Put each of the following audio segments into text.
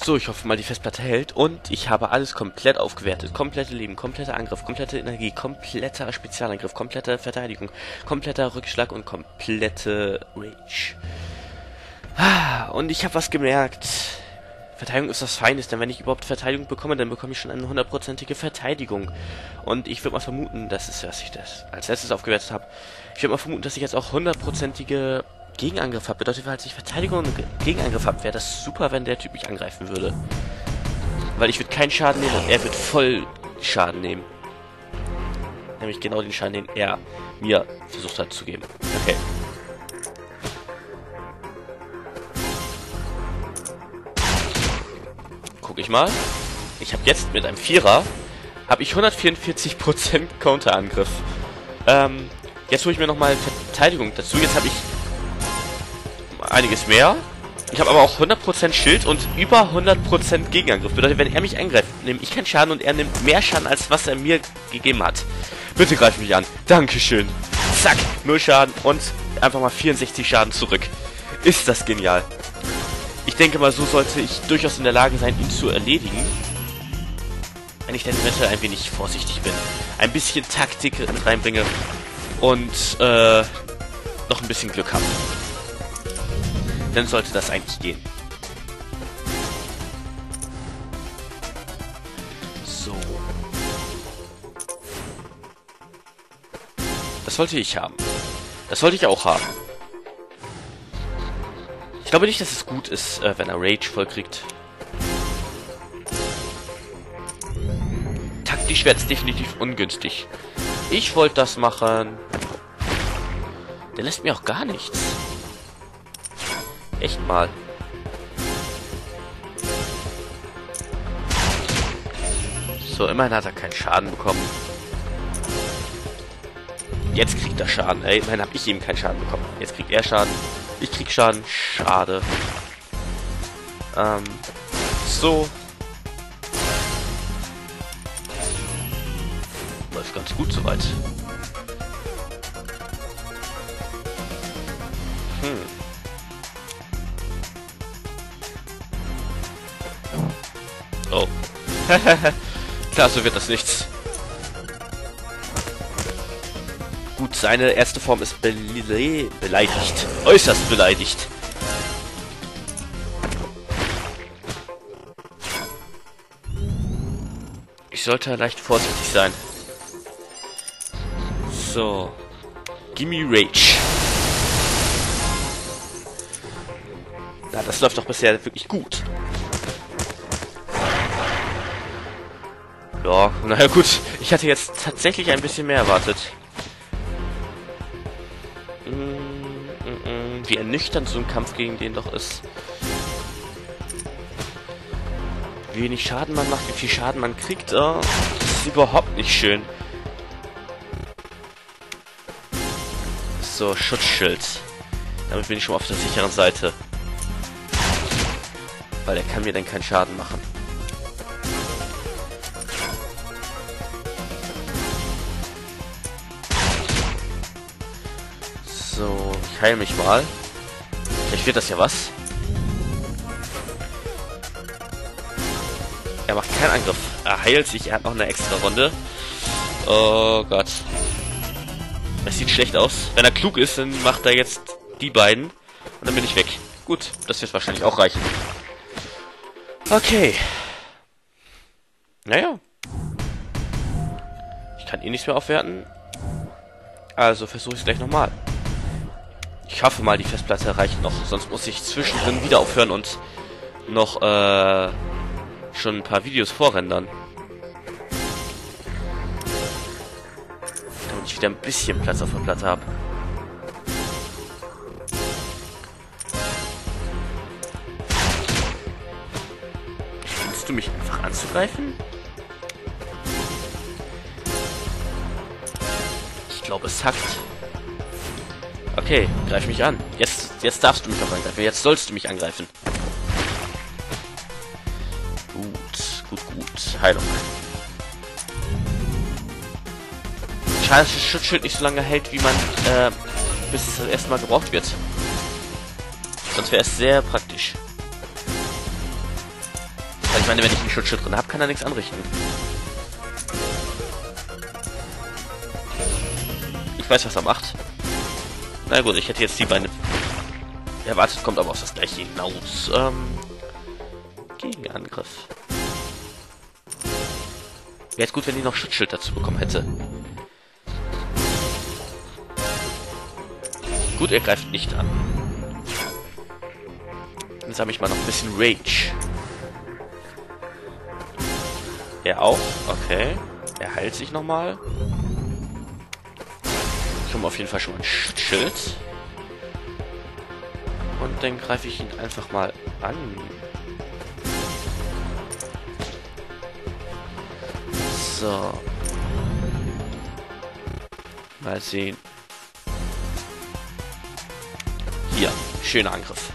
So, ich hoffe mal, die Festplatte hält. Und ich habe alles komplett aufgewertet. Komplette Leben, kompletter Angriff, komplette Energie, kompletter Spezialangriff, komplette Verteidigung, kompletter Rückschlag und komplette Rage. Ah, und ich habe was gemerkt. Verteidigung ist das Feines, denn wenn ich überhaupt Verteidigung bekomme, dann bekomme ich schon eine hundertprozentige Verteidigung. Und ich würde mal vermuten, das ist, was ich das als letztes aufgewertet habe. Ich würde mal vermuten, dass ich jetzt auch hundertprozentige Gegenangriff habe. Bedeutet, falls ich Verteidigung und Gegenangriff habe, wäre das super, wenn der Typ mich angreifen würde. Weil ich würde keinen Schaden nehmen und er wird voll Schaden nehmen. Nämlich genau den Schaden, den er mir versucht hat zu geben. Okay. Guck ich mal. Ich habe jetzt mit einem Vierer habe ich 144% Counterangriff. Ähm, jetzt hole ich mir nochmal Verteidigung dazu. Jetzt habe ich einiges mehr. Ich habe aber auch 100% Schild und über 100% Gegenangriff. Bedeutet, wenn er mich angreift, nehme ich keinen Schaden und er nimmt mehr Schaden, als was er mir gegeben hat. Bitte greif mich an. Dankeschön. Zack, null Schaden und einfach mal 64 Schaden zurück. Ist das genial. Ich denke mal, so sollte ich durchaus in der Lage sein, ihn zu erledigen. Wenn ich dann eventuell ein wenig vorsichtig bin. Ein bisschen Taktik reinbringe und äh, noch ein bisschen Glück habe dann sollte das eigentlich gehen. So. Das wollte ich haben. Das wollte ich auch haben. Ich glaube nicht, dass es gut ist, äh, wenn er Rage vollkriegt. Taktisch wäre es definitiv ungünstig. Ich wollte das machen. Der lässt mir auch gar nichts. Echt mal. So, immerhin hat er keinen Schaden bekommen. Jetzt kriegt er Schaden. Ey, immerhin habe ich ihm keinen Schaden bekommen. Jetzt kriegt er Schaden. Ich krieg Schaden. Schade. Ähm, so. Läuft ganz gut soweit. Hm. Klar, so wird das nichts. Gut, seine erste Form ist be beleidigt. Äußerst beleidigt. Ich sollte leicht vorsichtig sein. So. Gimme Rage. Na, das läuft doch bisher wirklich gut. Ja, naja gut. Ich hatte jetzt tatsächlich ein bisschen mehr erwartet. Mm, mm, mm, wie ernüchternd so ein Kampf gegen den doch ist. Wie wenig Schaden man macht, wie viel Schaden man kriegt, oh, das ist überhaupt nicht schön. So, Schutzschild. Damit bin ich schon auf der sicheren Seite. Weil er kann mir dann keinen Schaden machen. Ich heile mich mal. Vielleicht wird das ja was. Er macht keinen Angriff. Er heilt sich. Er hat noch eine extra Runde. Oh Gott. Das sieht schlecht aus. Wenn er klug ist, dann macht er jetzt die beiden. Und dann bin ich weg. Gut, das wird wahrscheinlich auch reichen. Okay. Naja. Ich kann eh nichts mehr aufwerten. Also versuche ich es gleich nochmal. Ich hoffe mal, die Festplatte reicht noch. Sonst muss ich zwischendrin wieder aufhören und noch äh, schon ein paar Videos vorrendern. Damit ich wieder ein bisschen Platz auf der Platte habe. Willst du mich einfach anzugreifen? Ich glaube, es hackt. Okay, greif mich an. Jetzt, jetzt darfst du mich auch angreifen. Jetzt sollst du mich angreifen. Gut, gut, gut. Heilung. Schade, dass das Schutzschild nicht so lange hält, wie man, äh, bis es das erste Mal gebraucht wird. Sonst wäre es sehr praktisch. Also ich meine, wenn ich einen Schutzschild drin habe, kann er nichts anrichten. Ich weiß, was er macht. Na gut, ich hätte jetzt die Beine erwartet, kommt aber aus das gleiche hinaus. Ähm, Gegenangriff. Wäre jetzt gut, wenn ich noch Schutzschild dazu bekommen hätte. Gut, er greift nicht an. Dann sammle ich mal noch ein bisschen Rage. Er auch? Okay. Er heilt sich nochmal. Ich habe auf jeden Fall schon mal ein Schutzschild. Und dann greife ich ihn einfach mal an. So. Mal sehen. Hier, schöner Angriff.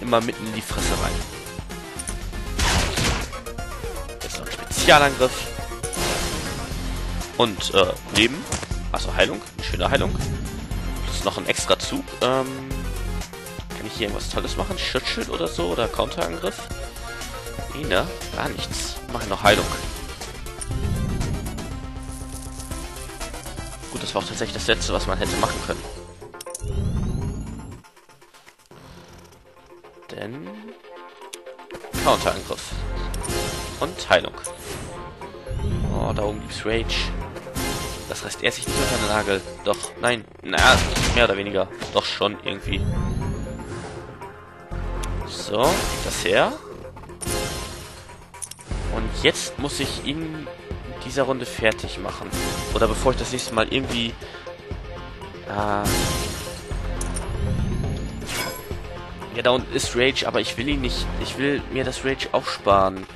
Immer mitten in die Fresse rein. Jetzt noch ein Spezialangriff. Und, äh, Leben. Achso, Heilung. Eine schöne Heilung. Plus noch ein extra Zug. Ähm, kann ich hier irgendwas Tolles machen? Schutzschild oder so? Oder Counterangriff? Nee, ne? Gar nichts. Mache noch Heilung. Gut, das war auch tatsächlich das Letzte, was man hätte machen können. Denn... Counterangriff. Und Heilung. Oh, da oben gibt's Rage. Das reißt er sich nicht unter den Nagel. Doch, nein. Naja, mehr oder weniger. Doch schon, irgendwie. So, das her. Und jetzt muss ich ihn dieser Runde fertig machen. Oder bevor ich das nächste Mal irgendwie... Äh, ja, da unten ist Rage, aber ich will ihn nicht... Ich will mir das Rage aufsparen.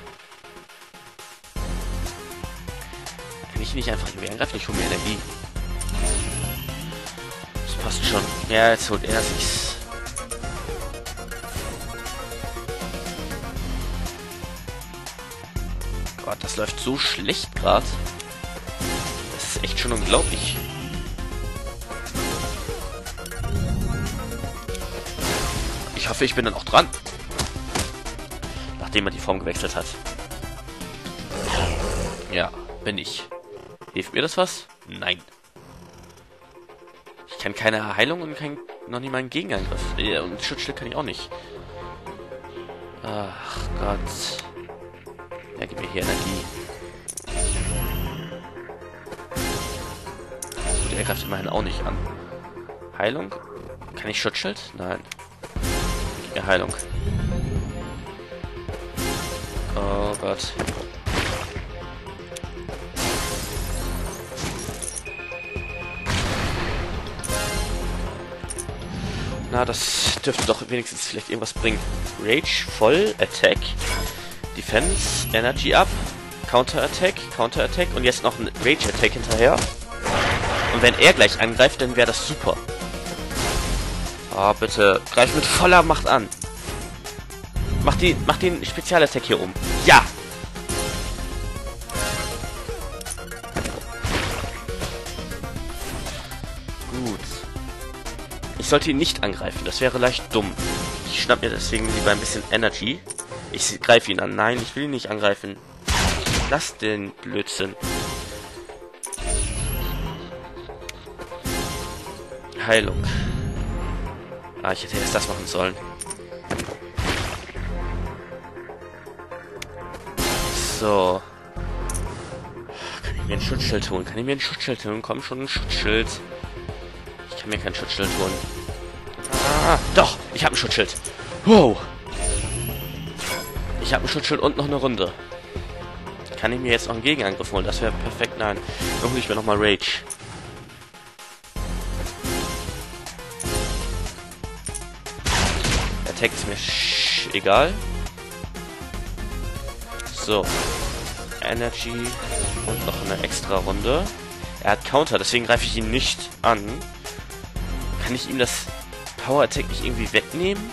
Nicht einfach irgendwie angreifen? Ich hole mir Energie. Das passt schon. Ja, jetzt holt er sich's. Gott, das läuft so schlecht gerade. Das ist echt schon unglaublich. Ich hoffe, ich bin dann auch dran. Nachdem er die Form gewechselt hat. Ja, bin ich. Hilft mir das was? Nein. Ich kann keine Heilung und kein, noch nicht mal einen Gegenangriff. Und Schutzschild kann ich auch nicht. Ach Gott. Ja, gib mir hier Energie. Gut, er greift immerhin auch nicht an. Heilung? Kann ich Schutzschild? Nein. Gib mir Heilung. Oh Gott. Na, das dürfte doch wenigstens vielleicht irgendwas bringen. Rage, voll, Attack. Defense, Energy Up, Counter Attack, Counter Attack und jetzt noch ein Rage Attack hinterher. Und wenn er gleich angreift, dann wäre das super. Oh, bitte, greif mit voller Macht an. Mach, die, mach den Spezialattack hier um. Ja! Ich sollte ihn nicht angreifen, das wäre leicht dumm. Ich schnapp mir deswegen lieber ein bisschen Energy. Ich greife ihn an. Nein, ich will ihn nicht angreifen. Lass den Blödsinn. Heilung. Ah, ich hätte erst das machen sollen. So. Kann ich mir ein Schutzschild holen? Kann ich mir ein Schutzschild holen? Komm schon, ein Schutzschild. Kann mir kein Schutzschild holen. Ah, doch, ich habe ein Schutzschild. Wow. Ich habe ein Schutzschild und noch eine Runde. Kann ich mir jetzt noch einen Gegenangriff holen? Das wäre perfekt. Nein. Dann hole ich mir nochmal Rage. Attack ist mir egal. So. Energy und noch eine extra Runde. Er hat Counter, deswegen greife ich ihn nicht an. Kann ich ihm das Power Attack nicht irgendwie wegnehmen?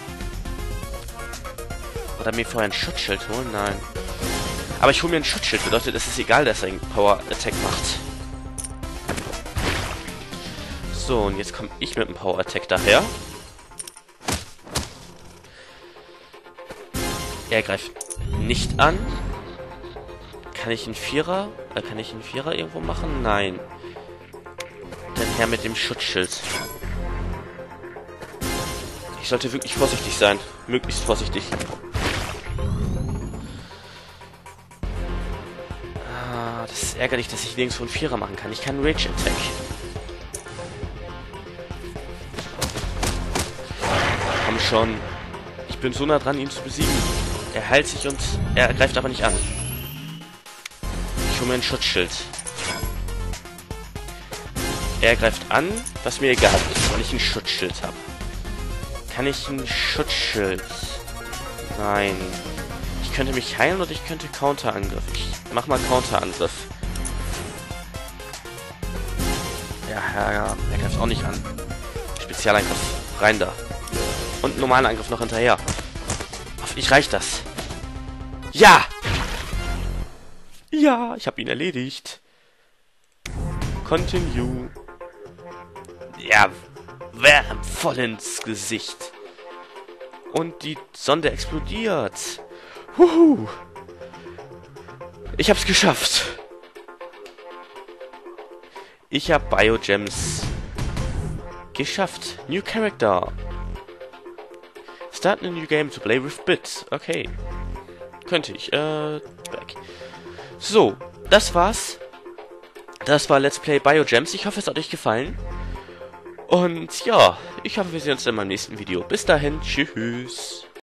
Oder mir vorher ein Schutzschild holen? Nein. Aber ich hole mir ein Schutzschild. Bedeutet, es ist egal, dass er einen Power Attack macht. So, und jetzt komme ich mit dem Power Attack daher. Er greift nicht an. Kann ich einen Vierer? Äh, kann ich einen Vierer irgendwo machen? Nein. Dann her mit dem Schutzschild. Ich sollte wirklich vorsichtig sein. Möglichst vorsichtig. Ah, das ist ärgerlich, dass ich nirgendwo einen Vierer machen kann. Ich kann Rage Attack. Komm schon. Ich bin so nah dran, ihn zu besiegen. Er heilt sich und er greift aber nicht an. Ich hole mir ein Schutzschild. Er greift an, was mir egal ist, weil ich ein Schutzschild habe. Kann ich ein Schutzschild? Nein. Ich könnte mich heilen oder ich könnte Counterangriff. Ich mach mal Counterangriff. Ja, ja, ja. Er greift auch nicht an. Spezialangriff. Rein da. Und normalen Angriff noch hinterher. Ich reicht das. Ja! Ja, ich habe ihn erledigt. Continue. Ja, wärm voll ins Gesicht. Und die Sonde explodiert. Huhu. Ich hab's geschafft. Ich hab Biogems geschafft. New Character. Start a new game to play with bits. Okay. Könnte ich. Äh, back. So, das war's. Das war Let's Play Biogems. Ich hoffe, es hat euch gefallen. Und ja, ich hoffe, wir sehen uns in meinem nächsten Video. Bis dahin, tschüss.